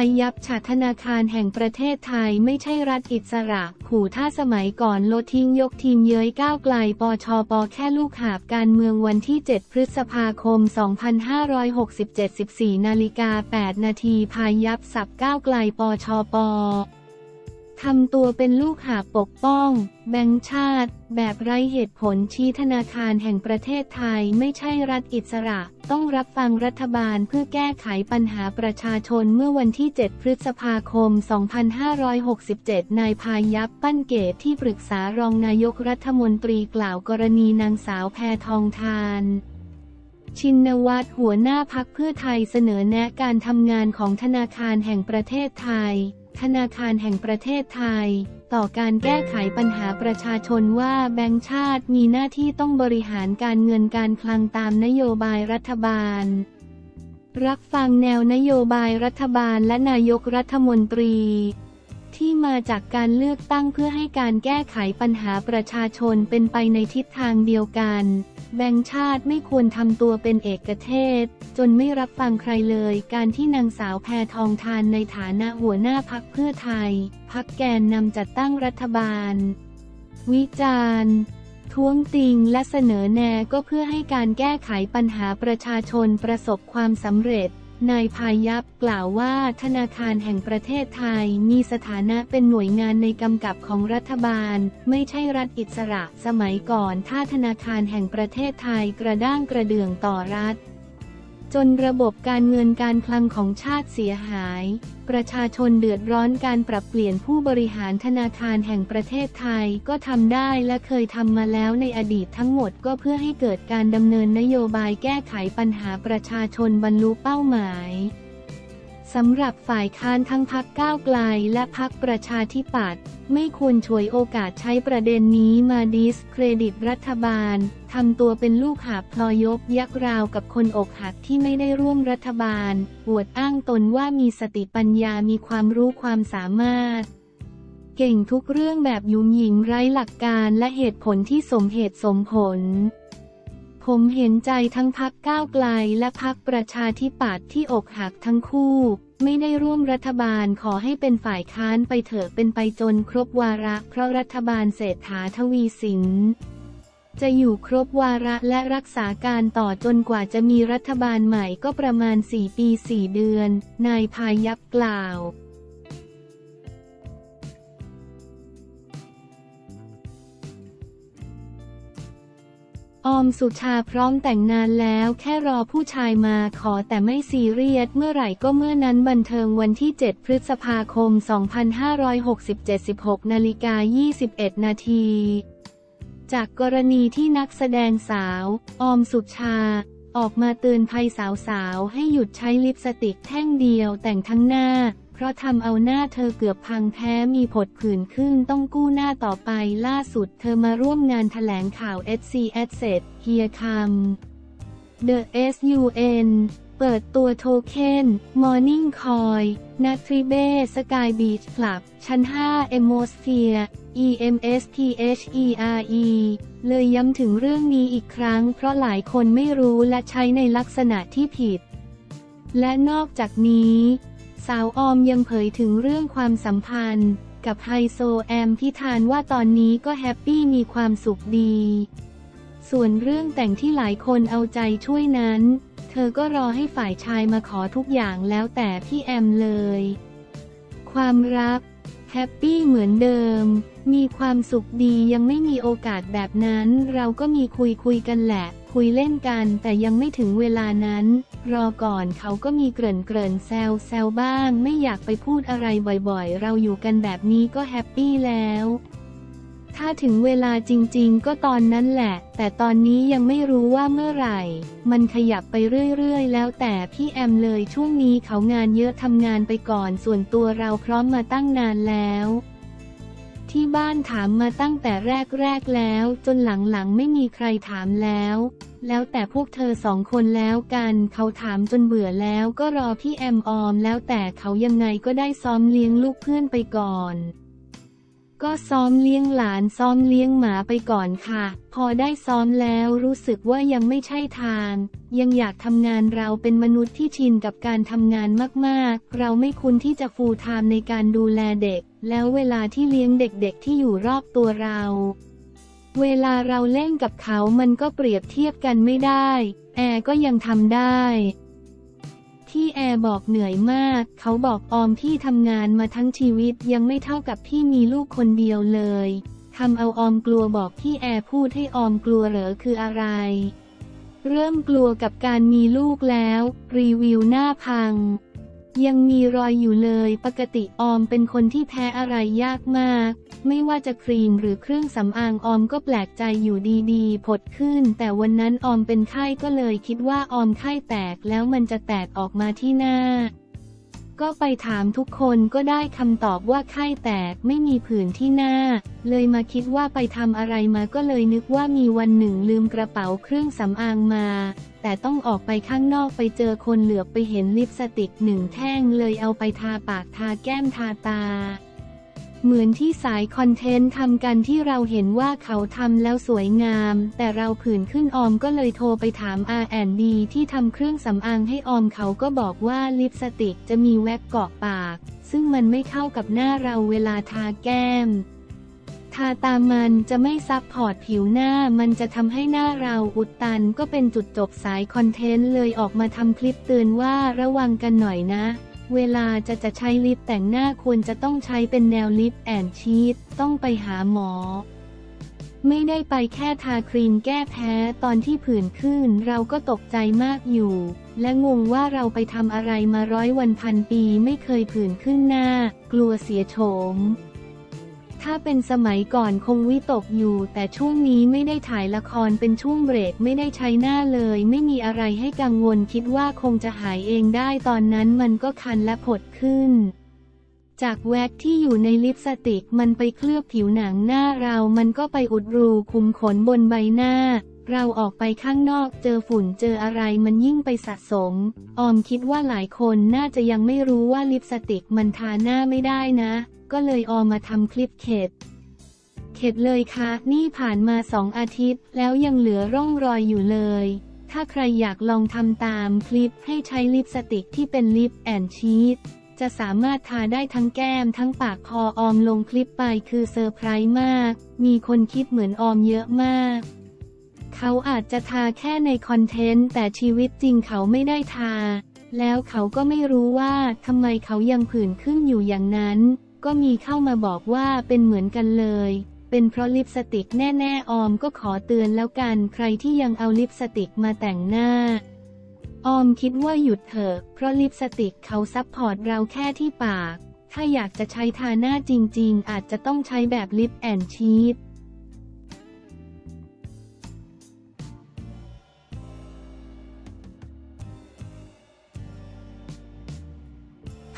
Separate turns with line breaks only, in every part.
ายยับฉาธนาคารแห่งประเทศไทยไม่ใช่รัฐอิสระ ขู่ท่าสมัยก่อนลดทิ้งยกทีมเย้ยก้าวไกลปชปแค่ลูกหาบการเมืองวันที่ 7 พฤษภาคม 2567 14นาฬิกา 8 นาทีพายยับสับก้าวไกลปชปทำตัวเป็นลูกหาปกป้อง แบงชาติ แบบไร้เหตุผลชี้ธนาคารแห่งประเทศไทยไม่ใช่รัฐอิสระ ต้องรับฟังรัฐบาลเพื่อแก้ไขปัญหาประชาชนเมื่อวันที่ 7 พฤษภาคม 2567 นายพายับปั้นเกตที่ปรึกษารองนายกรัฐมนตรีกล่าวกรณีนางสาวแพทองทานชินวัตรหัวหน้าพักเพื่อไทยเสนอแนะการทำงานของธนาคารแห่งประเทศไทย ธนาคารแห่งประเทศไทย ต่อการแก้ไขปัญหาประชาชนว่าแบงก์ชาติมีหน้าที่ต้องบริหารการเงินการคลังตามนโยบายรัฐบาล รับฟังแนวนโยบายรัฐบาลและนายกรัฐมนตรี ที่มาจากการเลือกตั้งเพื่อให้การแก้ไขปัญหาประชาชนเป็นไปในทิศทางเดียวกัน แบงค์ชาติไม่ควรทำตัวเป็นเอกเทศ จนไม่รับฟังใครเลย การที่นางสาวแพทองทานในฐานะหัวหน้าพักเพื่อไทย พักแกนนำจัดตั้งรัฐบาล วิจารณ์ท้วงติงและเสนอแนก็เพื่อให้การแก้ไขปัญหาประชาชนประสบความสำเร็จ นายพายับกล่าวว่าธนาคารแห่งประเทศไทยมีสถานะเป็นหน่วยงานในกำกับของรัฐบาล ไม่ใช่รัฐอิสระ สมัยก่อนถ้าธนาคารแห่งประเทศไทยกระด้างกระเดื่องต่อรัฐ จนระบบการเงินการคลังของชาติเสียหาย ประชาชนเดือดร้อนการปรับเปลี่ยนผู้บริหารธนาคารแห่งประเทศไทยก็ทำได้และเคยทำมาแล้วในอดีตทั้งหมดก็เพื่อให้เกิดการดำเนินนโยบายแก้ไขปัญหาประชาชนบรรลุเป้าหมาย สำหรับฝ่ายค้านทั้งพักก้าวไกลและพักประชาธิปัตย์ไม่ควรฉวยโอกาสใช้ประเด็นนี้มาดิสเครดิตรัฐบาลทำตัวเป็นลูกหาพลอยกยักราวกับคนอกหักที่ไม่ได้ร่วมรัฐบาลอวดอ้างตนว่ามีสติปัญญามีความรู้ความสามารถ เก่งทุกเรื่องแบบยุ่งหญิงไร้หลักการและเหตุผลที่สมเหตุสมผล ผมเห็นใจทั้งพักก้าวไกลและพักประชาธิปัตย์ที่อกหักทั้งคู่ ไม่ได้ร่วมรัฐบาลขอให้เป็นฝ่ายค้านไปเถอะเป็นไปจนครบวาระ เพราะรัฐบาลเศรษฐาทวีสินจะอยู่ครบวาระและรักษาการต่อจนกว่าจะมีรัฐบาลใหม่ก็ประมาณ 4 ปี 4 เดือน นายพายับกล่าว ออมสุชาพร้อมแต่งงานแล้วแค่รอผู้ชายมาขอแต่ไม่ซีเรียสเมื่อไหร่ก็เมื่อนั้นบันเทิงวันที่ 7 พฤษภาคม 2567 16นาฬิกา21 นาที จากกรณีที่นักแสดงสาว ออมสุชา ออกมาเตือนภัยสาวๆ ให้หยุดใช้ลิปสติกแท่งเดียวแต่งทั้งหน้า ราะทำเอาหน้าเธอเกือบพังแท้มีผดผื่นขึ้นต้องกู้หน้าต่อไปล่าสุดเธอมาร่วมงานถแถลงข่าว SC Asset เฮียคำ The SUN เปิดตัวโทเค็น Morning Coin นัทริเบ้สกายบีชคลับ ชั้น 5 e m o s p h e r e EMSTHERE เลยย้ำถึงเรื่องนี้อีกครั้ง เพราะหลายคนไม่รู้และใช้ในลักษณะที่ผิด และนอกจากนี้ สาวออมยังเผยถึงเรื่องความสัมพันธ์ กับไฮโซแอมพิธานว่าตอนนี้ก็แฮปปี้มีความสุขดี ส่วนเรื่องแต่งที่หลายคนเอาใจช่วยนั้น เธอก็รอให้ฝ่ายชายมาขอทุกอย่างแล้วแต่พี่แอมเลย ความรักแฮปปี้เหมือนเดิม มีความสุขดียังไม่มีโอกาสแบบนั้น เราก็มีคุยคุยกันแหละ คุยเล่นกันแต่ยังไม่ถึงเวลานั้น รอก่อนเขาก็มีเกริ่นเกริ่นแซวแซวบ้าง ไม่อยากไปพูดอะไรบ่อยๆ เราอยู่กันแบบนี้ก็แฮปปี้แล้ว ถ้าถึงเวลาจริงๆ ก็ตอนนั้นแหละ แต่ตอนนี้ยังไม่รู้ว่าเมื่อไหร่ มันขยับไปเรื่อยๆ แล้วแต่พี่แอมเลยช่วงนี้เขางานเยอะทำงานไปก่อนส่วนตัวเราพร้อมมาตั้งนานแล้ว ที่บ้านถามมาตั้งแต่แรกๆแล้ว จนหลังๆไม่มีใครถามแล้ว แล้วแต่พวกเธอสองคนแล้วกัน เขาถามจนเบื่อแล้วก็รอพี่แอมออม แล้วแต่เขายังไงก็ได้ซ้อมเลี้ยงลูกเพื่อนไปก่อน ก็ซ้อมเลี้ยงหลานซ้อมเลี้ยงหมาไปก่อนค่ะ พอได้ซ้อมแล้วรู้สึกว่ายังไม่ใช่ทาง ยังอยากทำงานเราเป็นมนุษย์ที่ชินกับการทำงานมากๆ เราไม่คุ้นที่จะฟูลไทม์ในการดูแลเด็ก แล้วเวลาที่เลี้ยงเด็กๆที่อยู่รอบตัวเรา เวลาเราเล่นกับเขามันก็เปรียบเทียบกันไม่ได้ แอร์ก็ยังทำได้ ที่แอร์บอกเหนื่อยมาก เขาบอกออมพี่ทำงานมาทั้งชีวิตยังไม่เท่ากับพี่มีลูกคนเดียวเลยทำเอาออมกลัวบอกพี่แอร์พูดให้ออมกลัวเหรอคืออะไร เริ่มกลัวกับการมีลูกแล้ว รีวิวหน้าพัง ยังมีรอยอยู่เลย ปกติออมเป็นคนที่แพ้อะไรยากมาก ไม่ว่าจะครีมหรือเครื่องสำอางออมก็แปลกใจอยู่ดีๆ ผดขึ้น แต่วันนั้นออมเป็นไข้ก็เลยคิดว่าออมไข้แตกแล้วมันจะแตกออกมาที่หน้า ก็ไปถามทุกคนก็ได้คำตอบว่าไข้แตกไม่มีผื่นที่หน้า เลยมาคิดว่าไปทำอะไรมาก็เลยนึกว่ามีวันหนึ่งลืมกระเป๋าเครื่องสำอางมา แต่ต้องออกไปข้างนอกไปเจอคนเหลือบไปเห็นลิปสติกหนึ่งแท่งเลยเอาไปทาปากทาแก้มทาตา เหมือนที่สายคอนเทนต์ทำกันที่เราเห็นว่าเขาทำแล้วสวยงาม แต่เราผื่นขึ้นออมก็เลยโทรไปถาม R&D ที่ทำเครื่องสำอางให้ออมเขาก็บอกว่าลิปสติกจะมีแว็กเกาะปาก ซึ่งมันไม่เข้ากับหน้าเราเวลาทาแก้มาตามันจะไม่ซับพอร์ตผิวหน้า มันจะทำให้หน้าเราอุดตันก็เป็นจุดจบสายคอนเทนต์เลยออกมาทำคลิปเตือนว่าระวังกันหน่อยนะ เวลาจะจะใช้ลิปแต่งหน้าควรจะต้องใช้เป็นแนวลิปแอนชีตต้องไปหาหมอ ไม่ได้ไปแค่ทาครีมแก้แพ้ตอนที่ผื่นขึ้นเราก็ตกใจมากอยู่ และงงว่าเราไปทำอะไรมาร้อยวันพันปีไม่เคยผื่นขึ้นหน้า กลัวเสียโฉม ถ้าเป็นสมัยก่อนคงวิตกอยู่ แต่ช่วงนี้ไม่ได้ถ่ายละครเป็นช่วงเบรกไม่ได้ใช้หน้าเลย ไม่มีอะไรให้กังวลคิดว่าคงจะหายเองได้ตอนนั้นมันก็คันและผดขึ้น จากแว็กที่อยู่ในลิปสติกมันไปเคลือบผิวหนังหน้าเรา มันก็ไปอุดรูคุมขนบนใบหน้า เราออกไปข้างนอกเจอฝุ่นเจออะไรมันยิ่งไปสะสม ออมคิดว่าหลายคนน่าจะยังไม่รู้ว่าลิปสติกมันทาหน้าไม่ได้นะ ก็เลยออมมาทำคลิปเข็ด เข็ดเลยค่ะ นี่ผ่านมาสองอาทิตย์ แล้วยังเหลือร่องรอยอยู่เลย ถ้าใครอยากลองทำตามคลิปให้ใช้ลิปสติกที่เป็นลิปแอนชีตจะสามารถทาได้ทั้งแก้มทั้งปากพอออมลงคลิปไปคือเซอร์ไพรส์มาก มีคนคิดเหมือนออมเยอะมาก เขาอาจจะทาแค่ในคอนเทนต์ แต่ชีวิตจริงเขาไม่ได้ทา แล้วเขาก็ไม่รู้ว่าทำไมเขายังผื่นขึ้นอยู่อย่างนั้น ก็มีเข้ามาบอกว่าเป็นเหมือนกันเลย เป็นเพราะลิปสติกแน่ๆออมก็ขอเตือนแล้วกัน ใครที่ยังเอาลิปสติกมาแต่งหน้า ออมคิดว่าหยุดเถอะ เพราะลิปสติกเขา support เราแค่ที่ปาก ถ้าอยากจะใช้ทาหน้าจริง ๆ อาจจะต้องใช้แบบลิปแอนชีต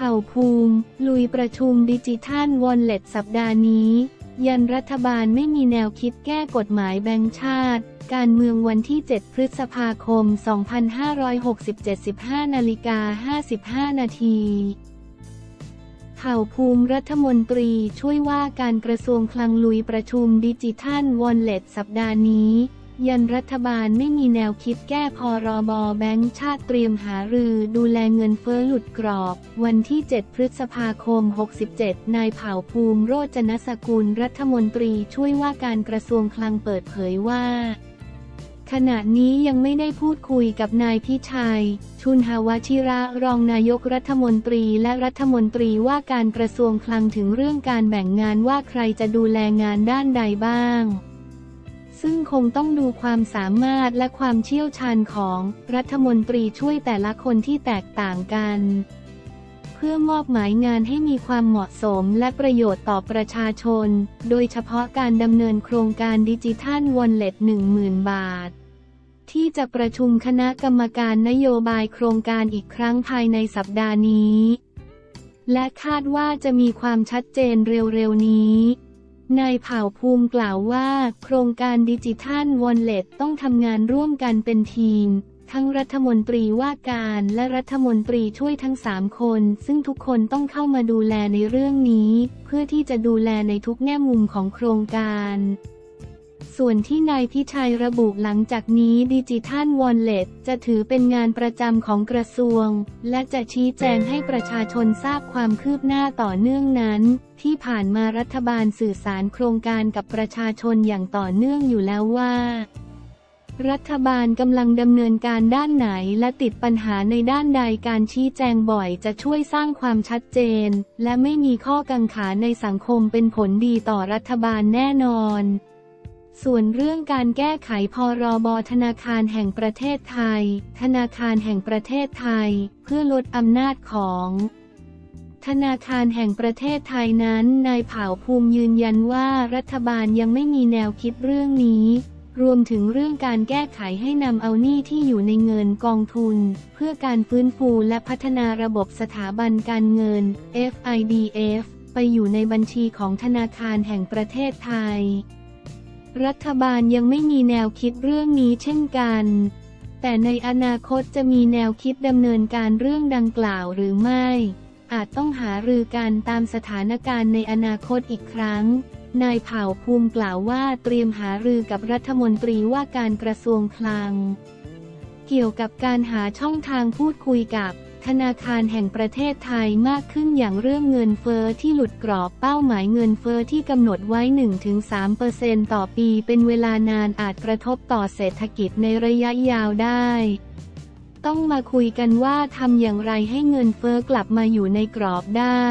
เผ่าภูมิ ลุยประชุมดิจิทัลวอลเล็ตสัปดาห์นี้ ยันรัฐบาลไม่มีแนวคิดแก้กฎหมายแบงก์ชาติ การเมืองวันที่ 7 พฤษภาคม 2567 15นาฬิกา55 นาทีเผ่าภูมิรัฐมนตรีช่วยว่าการกระทรวงคลังลุยประชุมดิจิทัลวอลเล็ตสัปดาห์นี้ ยันรัฐบาลไม่มีแนวคิดแก้พรบแบงก์ชาติเตรียมหารือดูแลเงินเฟ้อหลุดกรอบ วันที่ 7 พฤษภาคม 67 นายเผ่าภูมิโรจนสกุลรัฐมนตรีช่วยว่าการกระทรวงคลังเปิดเผยว่า ขณะนี้ยังไม่ได้พูดคุยกับนายพิชัย ชุนหาวชิระรองนายกรัฐมนตรีและรัฐมนตรีว่าการกระทรวงคลังถึงเรื่องการแบ่งงานว่าใครจะดูแลงานด้านใดบ้าง ซึ่งคงต้องดูความสามารถและความเชี่ยวชาญของรัฐมนตรีช่วยแต่ละคนที่แตกต่างกัน เพื่อมอบหมายงานให้มีความเหมาะสมและประโยชน์ต่อประชาชน โดยเฉพาะการดำเนินโครงการดิจิทัลวอลเล็ต10,000 บาท ที่จะประชุมคณะกรรมการนโยบายโครงการอีกครั้งภายในสัปดาห์นี้ และคาดว่าจะมีความชัดเจนเร็วๆนี้ นายเผ่าภูมิกล่าวว่า โครงการดิจิทัลวอลเล็ตต้องทำงานร่วมกันเป็นทีม ทั้งรัฐมนตรีว่าการและรัฐมนตรีช่วยทั้งสามคน ซึ่งทุกคนต้องเข้ามาดูแลในเรื่องนี้ เพื่อที่จะดูแลในทุกแง่มุมของโครงการ ส่วนที่นายพิชัยระบุหลังจากนี้ดิจิทัลวอลเล็ตจะถือเป็นงานประจำของกระทรวง และจะชี้แจงให้ประชาชนทราบความคืบหน้าต่อเนื่องนั้น ที่ผ่านมารัฐบาลสื่อสารโครงการกับประชาชนอย่างต่อเนื่องอยู่แล้วว่า รัฐบาลกำลังดำเนินการด้านไหนและติดปัญหาในด้านใดการชี้แจงบ่อยจะช่วยสร้างความชัดเจน และไม่มีข้อกังขาในสังคมเป็นผลดีต่อรัฐบาลแน่นอน ส่วนเรื่องการแก้ไขพรบธนาคารแห่งประเทศไทย ธนาคารแห่งประเทศไทย เพื่อลดอำนาจของ ธนาคารแห่งประเทศไทยนั้น นายเผ่าภูมิยืนยันว่ารัฐบาลยังไม่มีแนวคิดเรื่องนี้ รวมถึงเรื่องการแก้ไขให้นำเอาหนี้ที่อยู่ในเงินกองทุน เพื่อการฟื้นฟูและพัฒนาระบบสถาบันการเงิน FIDF ไปอยู่ในบัญชีของธนาคารแห่งประเทศไทย รัฐบาลยังไม่มีแนวคิดเรื่องนี้เช่นกัน แต่ในอนาคตจะมีแนวคิดดำเนินการเรื่องดังกล่าวหรือไม่ อาจต้องหารือกันตามสถานการณ์ในอนาคตอีกครั้ง นายเผ่าภูมิกล่าวว่าเตรียมหารือกับรัฐมนตรีว่าการกระทรวงคลัง เกี่ยวกับการหาช่องทางพูดคุยกับ ธนาคารแห่งประเทศไทยมากขึ้นอย่างเรื่องเงินเฟอ้อที่หลุดกรอบเป้าหมายเงินเฟอ้อที่กำหนดไว้ 1-3%ต่อปีเป็นเวลานานอาจกระทบต่อเศรษฐกิจในระยะยาวได้ ต้องมาคุยกันว่าทำอย่างไรให้เงินเฟอ้อกลับมาอยู่ในกรอบได้